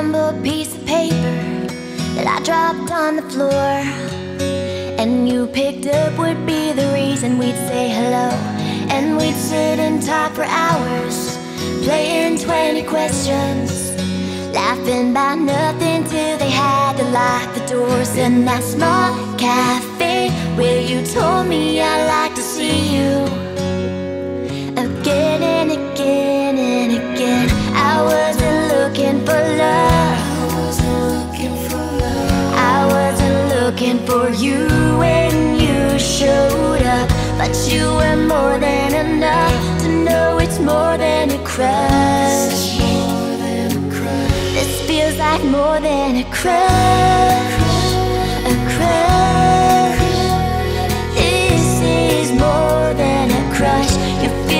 crumbled piece of paper that I dropped on the floor. And you picked up would be the reason we'd say hello. And we'd sit and talk for hours playing 20 questions laughing about nothing till they had to lock the doors in that small cafe where you told me I like to see you. crush. This feels like more than a crush. A crush. This is more than a crush. You feel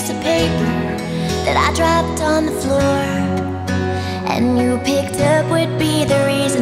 piece of paper that I dropped on the floor. And you picked up would be the reason